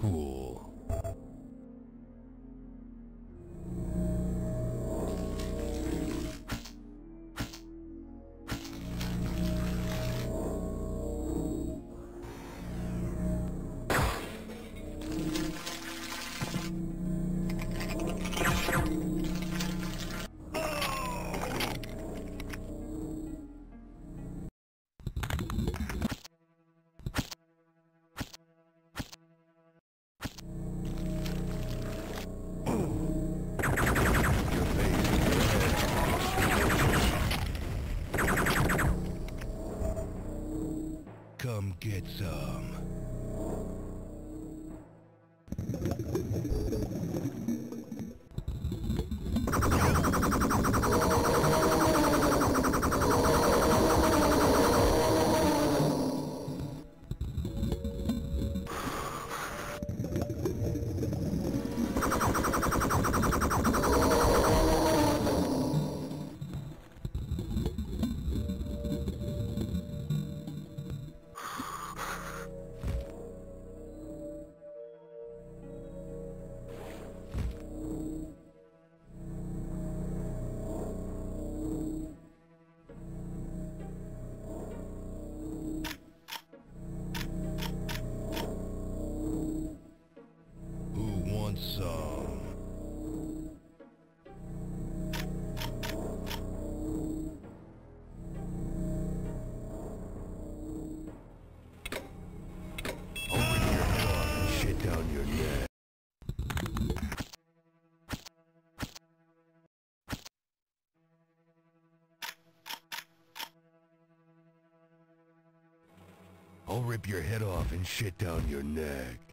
cool. Come get some. I'll rip your head off and shit down your neck.